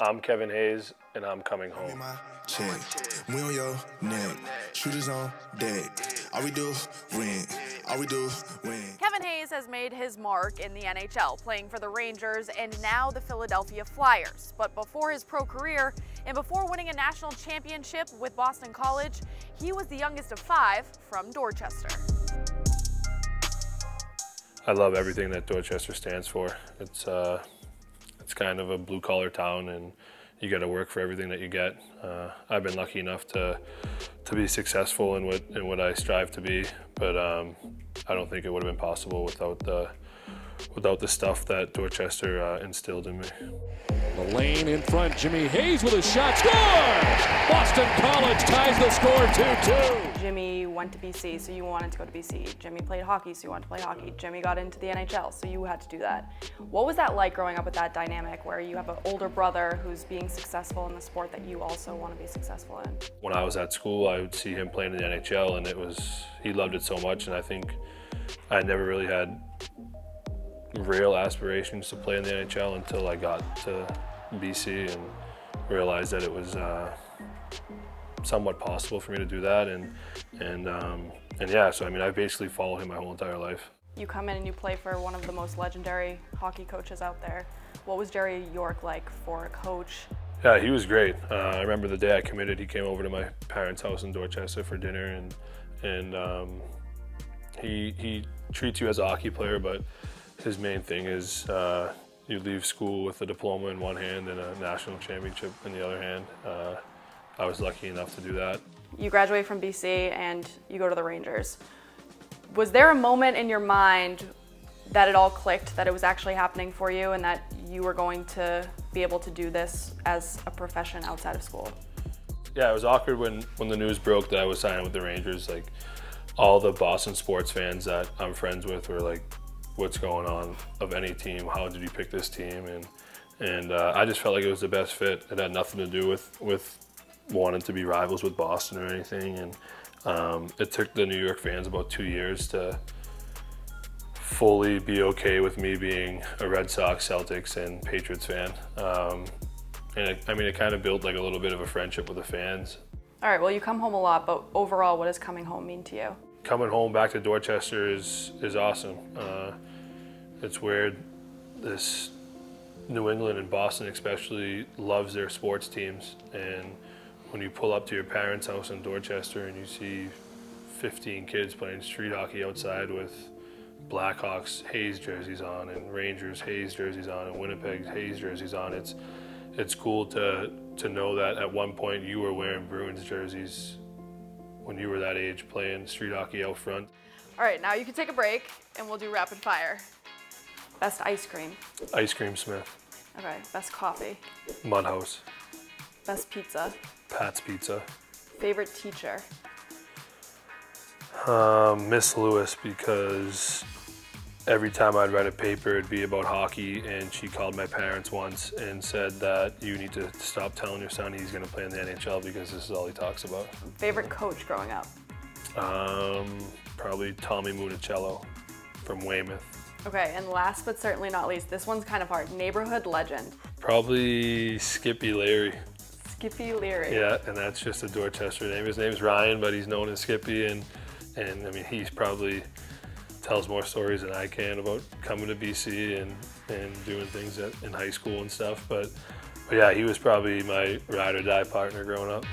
I'm Kevin Hayes, and I'm coming home. Check. We on your neck. Shooters on deck. All we do win. All we do win. Kevin Hayes has made his mark in the NHL, playing for the Rangers and now the Philadelphia Flyers. But before his pro career and before winning a national championship with Boston College, he was the youngest of five from Dorchester. I love everything that Dorchester stands for. It's uh, it's kind of a blue collar town, and you got to work for everything that you get. Uh, I've been lucky enough to to be successful in what in what I strive to be, but um, I don't think it would have been possible without the without the stuff that Dorchester uh, instilled in me. The lane in front, Jimmy Hayes with a shot, score! Boston College ties the score 2-2. Jimmy went to BC, so you wanted to go to BC. Jimmy played hockey, so you wanted to play hockey. Jimmy got into the NHL, so you had to do that. What was that like growing up with that dynamic where you have an older brother who's being successful in the sport that you also want to be successful in? When I was at school, I would see him playing in the NHL, and it was he loved it so much, and I think I never really had real aspirations to play in the NHL until I got to BC and realized that it was uh, somewhat possible for me to do that. And and um, and yeah, so I mean, I basically followed him my whole entire life. You come in and you play for one of the most legendary hockey coaches out there. What was Jerry York like for a coach? Yeah, he was great. Uh, I remember the day I committed, he came over to my parents' house in Dorchester for dinner, and and um, he he treats you as a hockey player, but his main thing is uh, you leave school with a diploma in one hand and a national championship in the other hand. Uh, I was lucky enough to do that. You graduate from BC and you go to the Rangers. Was there a moment in your mind that it all clicked, that it was actually happening for you, and that you were going to be able to do this as a profession outside of school? Yeah, it was awkward when, when the news broke that I was signing with the Rangers. Like, all the Boston sports fans that I'm friends with were like, what's going on of any team. How did you pick this team? And and uh, I just felt like it was the best fit. It had nothing to do with with wanting to be rivals with Boston or anything. And um, it took the New York fans about two years to fully be okay with me being a Red Sox, Celtics, and Patriots fan. Um, and it, I mean, it kind of built like a little bit of a friendship with the fans. All right, well, you come home a lot, but overall, what does coming home mean to you? Coming home back to Dorchester is, is awesome. Uh, it's where this New England and Boston especially loves their sports teams. And when you pull up to your parents' house in Dorchester and you see 15 kids playing street hockey outside with Blackhawks Hayes jerseys on and Rangers Hayes jerseys on and Winnipeg Hayes jerseys on, it's it's cool to to know that at one point you were wearing Bruins jerseys when you were that age playing street hockey out front. All right, now you can take a break and we'll do rapid fire. Best ice cream. Ice Cream Smith. Okay, best coffee. Mudhouse. Best pizza. Pat's Pizza. Favorite teacher. Um, Miss Lewis because every time I'd write a paper, it'd be about hockey, and she called my parents once and said that you need to stop telling your son he's going to play in the NHL because this is all he talks about. Favorite coach growing up? Um, probably Tommy Municello from Weymouth. Okay, and last but certainly not least, this one's kind of hard. Neighborhood legend. Probably Skippy Larry. Skippy Leary. Yeah, and that's just a Dorchester name. His name's Ryan, but he's known as Skippy, and and I mean he's probably tells more stories than I can about coming to BC and and doing things at, in high school and stuff. But but yeah, he was probably my ride or die partner growing up.